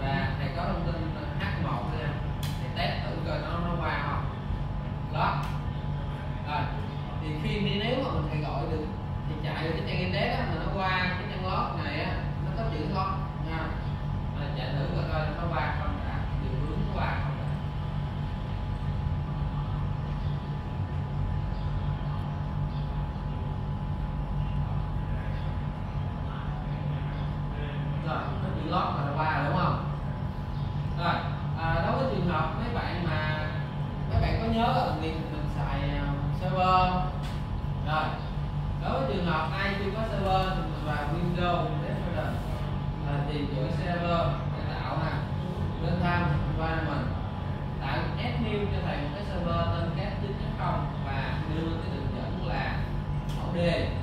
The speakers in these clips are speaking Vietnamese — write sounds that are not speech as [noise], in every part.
và thầy có thông tin H1 nha thầy test thử coi nó nó qua không. Lót rồi. Thì khi đi nếu mà mình thầy gọi được thì chạy được cái trang index đó, mà nó qua cái trang lót này á nó có chữ lót thì tìm server để tạo nè, lên tham environment tạo add new cho thầy một cái server tên cat 9.0 và đưa cái đường dẫn là mẫu D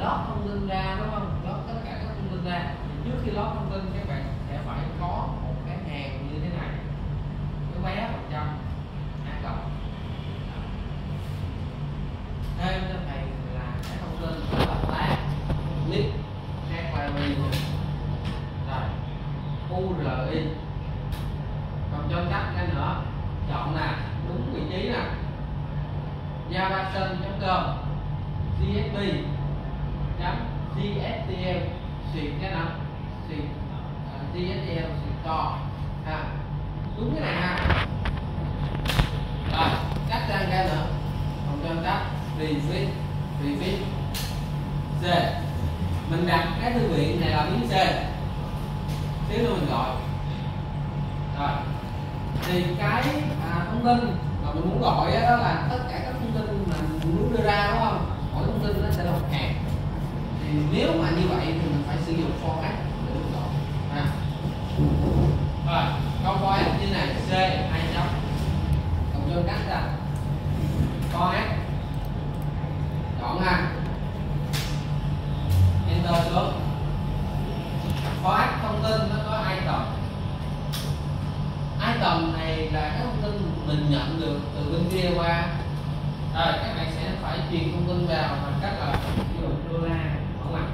lót thông tin ra, đúng không? Lót tất cả các thông tin ra. Trước khi lót thông tin, các bạn sẽ phải có một cái hàng như thế này. Cái vé phần trăm. A cộng thêm cho thầy là cái thông tin đó là tag list query rồi URI còn cho chắc cái nữa chọn là đúng vị trí nè javason.com csp chấm gstl xịt cái nào xịt uh, gstl xịt to ha đúng cái này ha rồi cắt sang cái nữa còn cho chắc refit refit c mình đặt cái thư viện này là biến c. Xíu nữa mình gọi. Rồi. Thì cái à, thông tin mà mình muốn gọi đó, là tất cả các thông tin mà mình muốn đưa ra đúng không? Mỗi thông tin nó sẽ là một hàng thì nếu mà như vậy thì mình phải sử dụng format để mình gọi. Ha rồi câu format như này c hai chấm. Cộng cho cách ra format. Chọn ha enter xuống khóa thông tin nó có ai tầm ai tầm này là cái thông tin mình nhận được từ bên kia qua. Rồi các bạn sẽ phải truyền thông tin vào bằng cách là ví dụ đô la mở ngoặc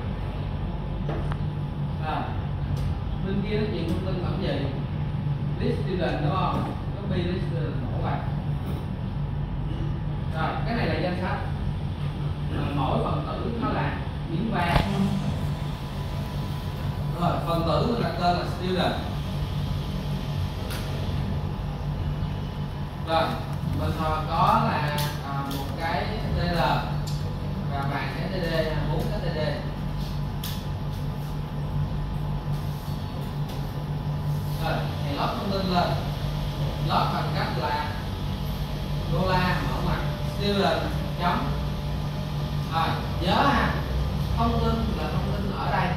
rồi bên kia nó truyền thông tin bằng gì? List student, đúng không? Copy list student mẫu ngoặc rồi cái này là danh sách. Mỗi phần tử nó là miếng vàng rồi phần tử là tên là student. Rồi mình có là à, một cái DL và bạn cái TD à, bốn cái TD rồi thì lót thông tin lên. Lót bằng cách là đô la mở ngoặc student chấm. Rồi nhớ ha thông tin là thông tin ở đây.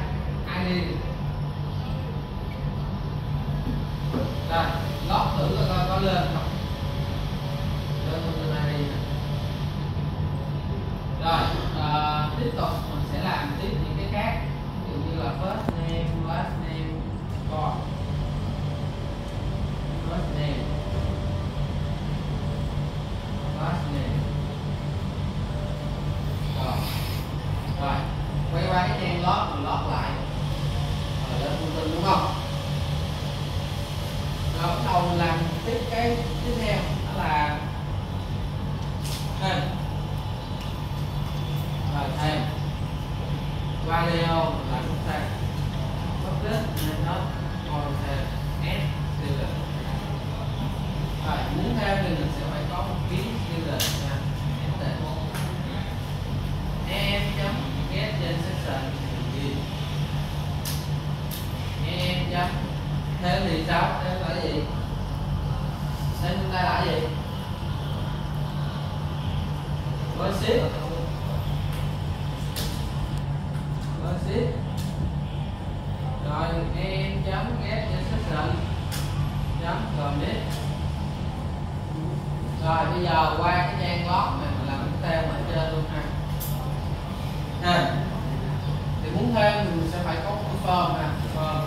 Rồi.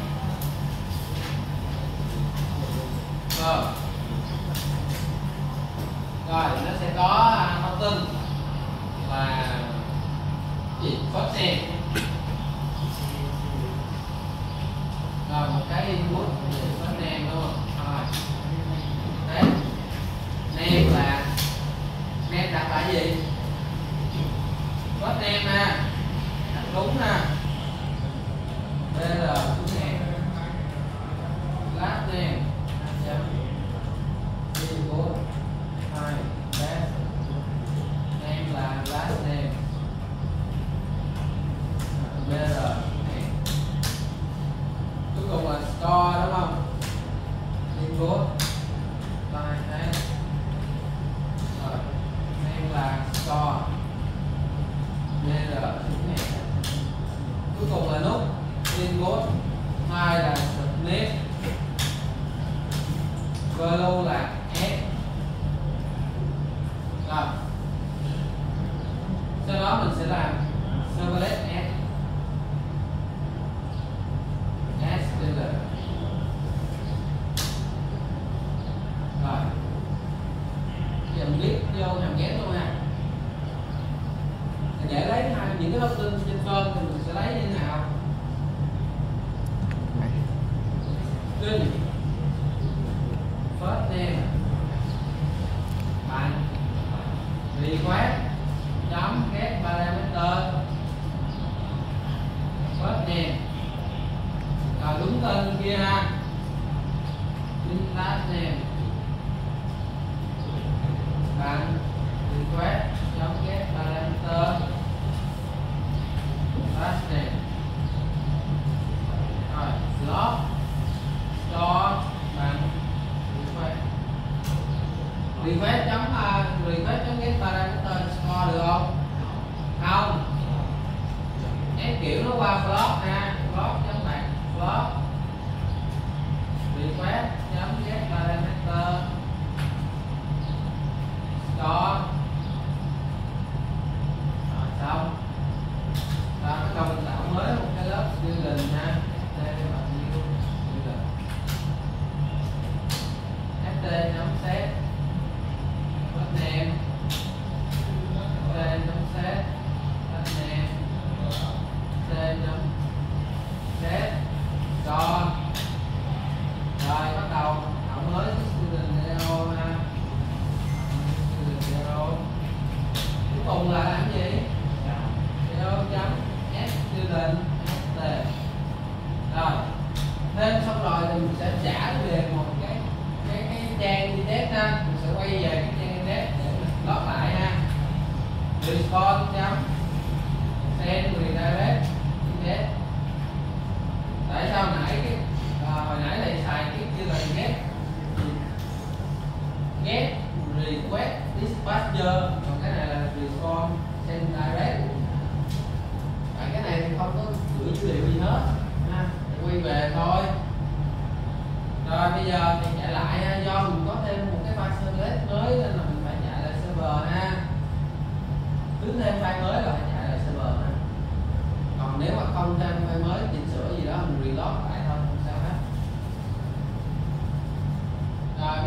Rồi, nó sẽ có à, thông tin là chỉ phát xe. Rồi, một cái input Good. This called jump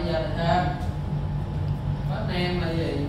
giờ là tham bất nam là gì?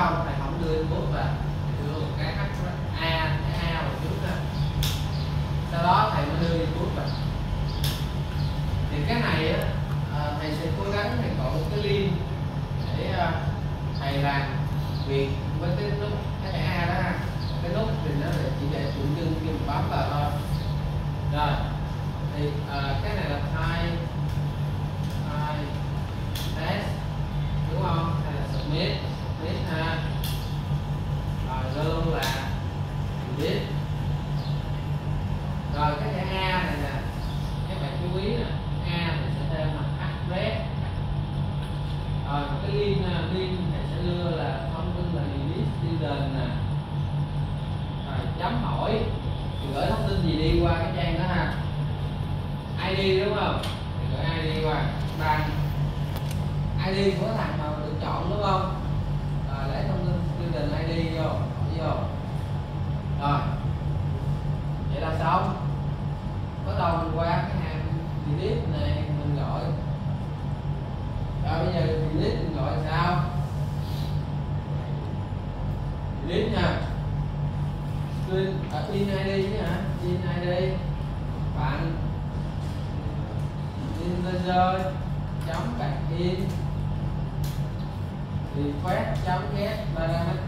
không thầy không đưa input về đưa một cái h a cái a vào trước ha. Sau đó thầy mới đưa input về thì cái này á ờ, thầy sẽ cố gắng thầy có một cái link để ờ, thầy làm việc với cái nút cái a đó ha. Cái nút thì nó là chỉ để chủ nhân khi mình bấm vào thôi. Rồi thì uh, cái này là hai hai test đúng không? Hay là submit ha à, à, rồi zalo là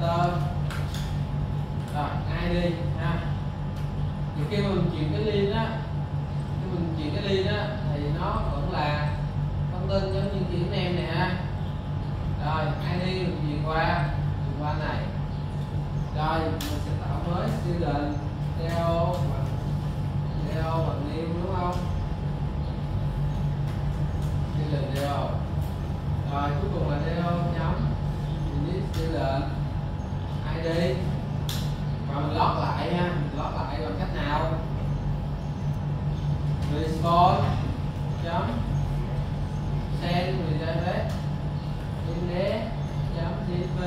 tơ. Rồi, ngay đi, ha. Nhiều khi mình chuyển cái link á, khi mình chuyển cái link á, thì nó vẫn là thông tin giống như chuyển em này ha. Rồi ID mình chuyển qua chuyển qua này. Rồi, mình sẽ tạo mới student theo bằng theo bằng new đúng không? Student theo. Rồi, cuối cùng là theo nhóm, mình student đi. Và mình lót lại ha, mình lót lại bằng cách nào? Response chấm send redirect index chấm dp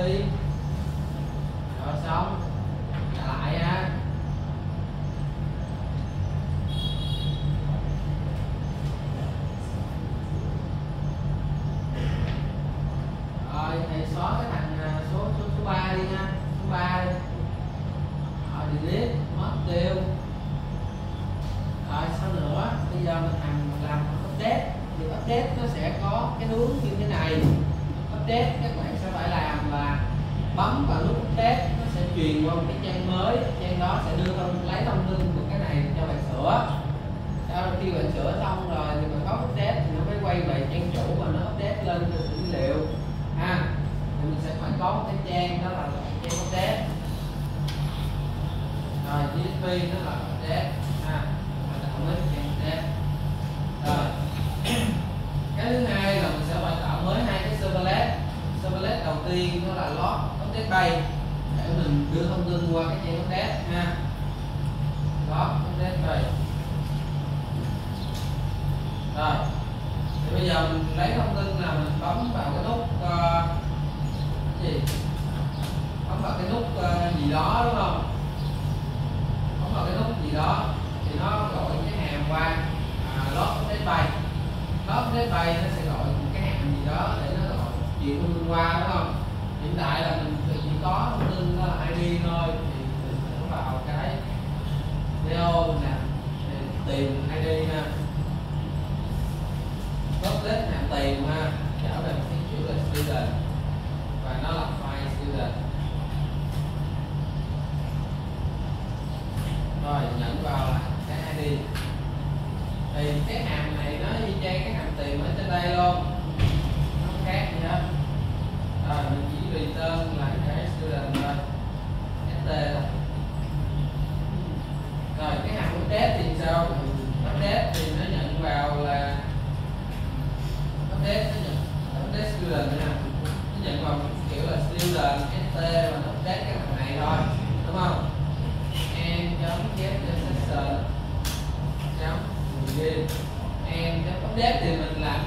phi nó là đế. Ha và tạo mới trên đế. Rồi. [clears throat] Cái thứ hai là mình sẽ phải tạo mới hai cái serverless, serverless đầu tiên nó là lót update bay. Để mình đưa thông tin qua cái trang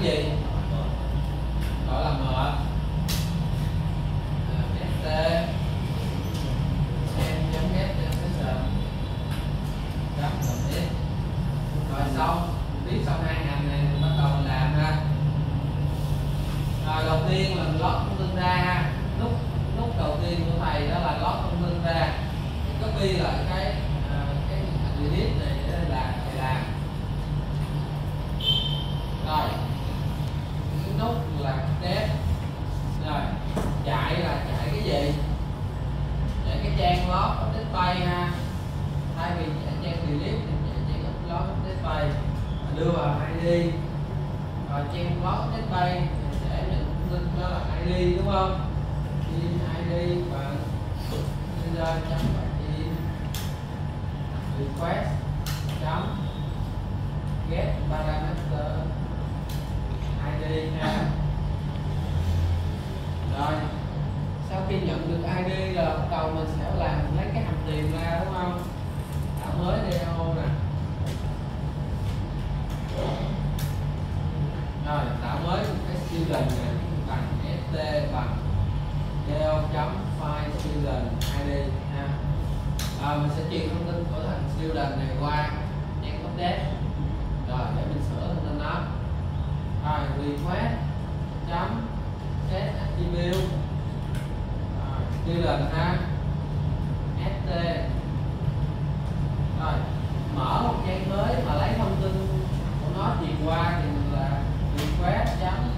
Yeah. đưa vào ID rồi trang post đến đây để những tin đó là ID đúng không? ID bằng user build lần này qua nhấn update. Rồi, để mình sửa lên nó rồi, request chấm set attribute. Rồi lần ha st rồi, mở một trang mới mà lấy thông tin của nó truyền qua thì là request chấm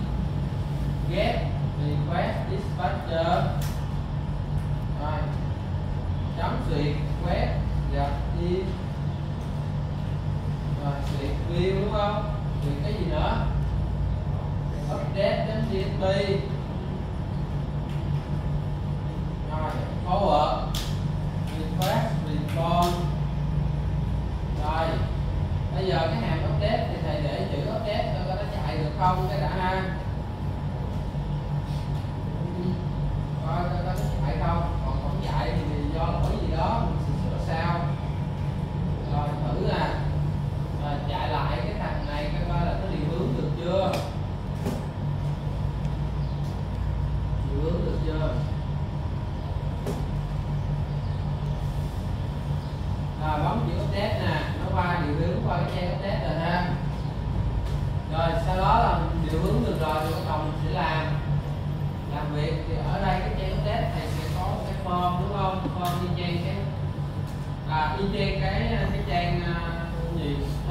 get request dispatcher. đi. Rồi forward request return rồi, bây giờ cái hàm update thì thầy để chữ update cho nó chạy được không, cái đã ha.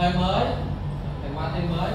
thế mới thầy qua thế mới